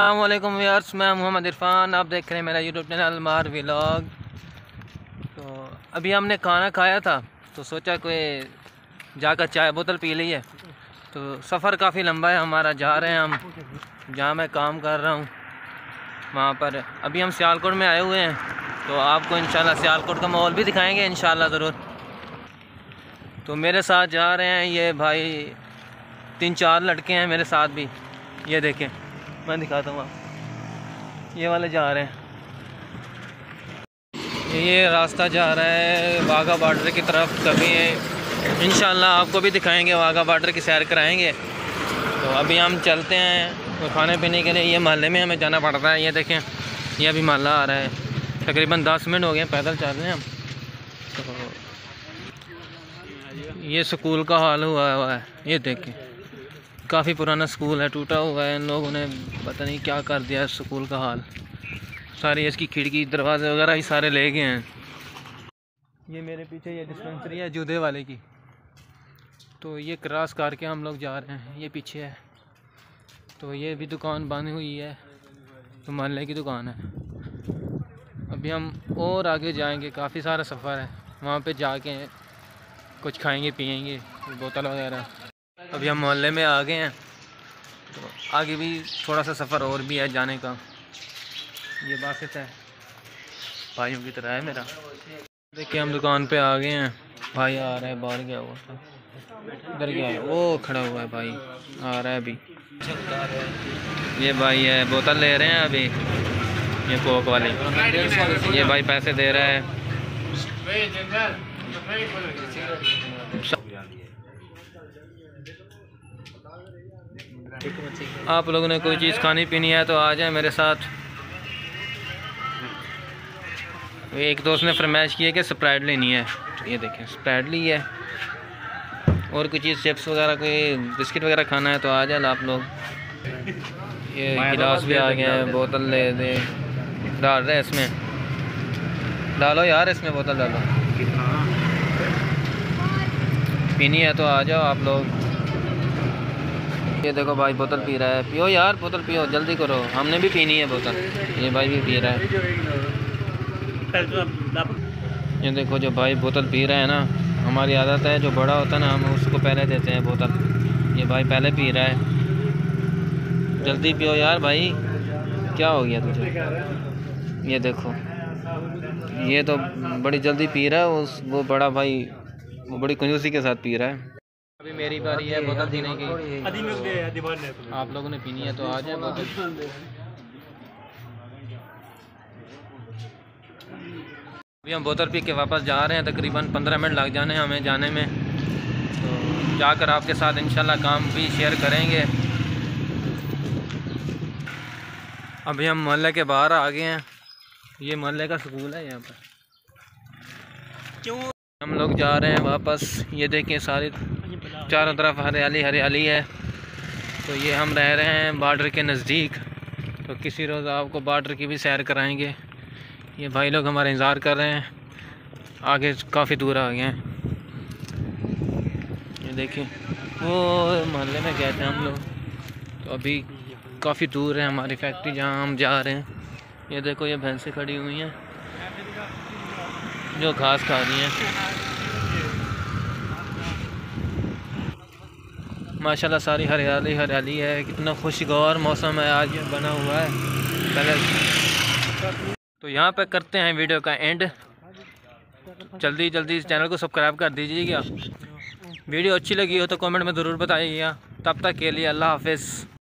अल्लाम viewers मैं मोहम्मद इरफान, आप देख रहे हैं मेरा यूट्यूब चैनल मार व्लॉग तो अभी हमने खाना खाया था तो सोचा कोई जाकर चाय बोतल पी ली है। तो सफ़र काफ़ी लंबा है, हमारा जा रहे हैं हम, जहाँ मैं काम कर रहा हूँ, वहाँ पर। अभी हम सियालकोट में आए हुए हैं तो आपको इंशाल्लाह सियालकोट का माहौल भी दिखाएँगे इन ज़रूर। तो मेरे साथ जा रहे हैं ये भाई, तीन चार लड़के हैं मेरे साथ भी, ये देखें। मैं दिखाता हूँ आप ये वाले जा रहे हैं। ये रास्ता जा रहा है वाघा बॉर्डर की तरफ़। कभी इन आपको भी दिखाएँगे वाघा बॉर्डर की सैर कराएँगे। तो अभी हम चलते हैं तो खाने पीने के लिए। ये महल्ले में हमें जाना पड़ रहा है। ये देखें, ये अभी महल्ला आ रहा है। तकरीबन दस मिनट हो गए पैदल चल रहे हैं हम। तो ये स्कूल का हाल हुआ हुआ है। ये देखें। काफ़ी पुराना स्कूल है, टूटा हुआ है। इन लोगों ने पता नहीं क्या कर दिया स्कूल का हाल। सारी इसकी खिड़की, दरवाजे वगैरह ही सारे ले गए हैं। ये मेरे पीछे ये डिस्पेंसरी है जूदे वाले की। तो ये क्रॉस करके हम लोग जा रहे हैं, ये पीछे है। तो ये भी दुकान बंद हुई है तो मोहल्ले की दुकान है। अभी हम और आगे जाएँगे, काफ़ी सारा सफ़र है। वहाँ पे जाके कुछ खाएँगे, पियेंगे, बोतल वगैरह। अभी हम मोहल्ले में आ गए हैं। तो आगे भी थोड़ा सा सफ़र और भी है जाने का। ये बात है। भाइयों की तरह है मेरा। देखिए, हम दुकान पे आ गए हैं। भाई आ रहा है बाहर गया हुआ? इधर गया है? वो खड़ा हुआ है भाई। आ रहा है अभी। ये भाई है, बोतल ले रहे हैं अभी। ये कोक वाली। ये भाई पैसे दे रहा है। आप लोगों ने कोई चीज़ खानी पीनी है तो आ जाए मेरे साथ। एक दोस्त ने फरमाइश की है कि स्प्राइड लेनी है। ये देखें स्प्राइड ली है। और कोई चीज़ चिप्स वगैरह कोई बिस्किट वगैरह खाना है तो आ जाए आप लोग। ये गिलास भी आ गया है बोतल ले दे। डाल रहे हैं इसमें। डालो यार इसमें बोतल डालो। पीनी है तो आ जाओ आप लोग। ये देखो भाई, बोतल पी रहा है। पियो यार, बोतल पियो, जल्दी करो। हमने भी पीनी है बोतल। ये भाई भी पी रहा है। ये देखो, जो भाई बोतल पी रहा है ना, हमारी आदत है, जो बड़ा होता है ना, हम उसको पहले देते हैं बोतल। ये भाई पहले पी रहा है। जल्दी पियो यार भाई। क्या हो गया तुझे? ये देखो। ये तो बड़ी जल्दी पी रहा है, उस वो बड़ा भाई, वो बड़ी कंजूसी के साथ पी रहा है। अभी मेरी बारी है बोतल पीने की आप लोगों ने पीनी है तो आ जाए बोतल अभी हम बोतल पी के वापस जा रहे हैं तकरीबन पंद्रह मिनट लग जाने हैं हमें जाने में। तो जाकर आपके साथ इंशाल्लाह काम भी शेयर करेंगे। अभी हम मोहल्ले के बाहर आ गए हैं। ये मोहल्ले का स्कूल है यहाँ पर। क्यों हम लोग जा रहे हैं वापस। ये देखें सारी चारों तरफ़ हरियाली हरियाली है। तो ये हम रह रहे हैं बॉर्डर के नज़दीक। तो किसी रोज़ आपको बॉर्डर की भी सैर कराएँगे। ये भाई लोग हमारा इंतज़ार कर रहे हैं। आगे काफ़ी दूर आ गए हैं। ये देखिए, वो मोहल्ले में गए थे हम लोग। तो अभी काफ़ी दूर है हमारी फैक्ट्री जहाँ हम जा रहे हैं। ये देखो, ये भैंसें खड़ी हुई हैं, जो घास खा रही हैं। माशाल्लाह सारी हरियाली हरियाली है। कितना खुशगवार मौसम है, आज बना हुआ है। पहले तो यहाँ पे करते हैं वीडियो का एंड जल्दी जल्दी इस चैनल को सब्सक्राइब कर दीजिएगा। वीडियो अच्छी लगी हो तो कमेंट में ज़रूर बताइएगा। तब तक के लिए अल्लाह हाफिज़।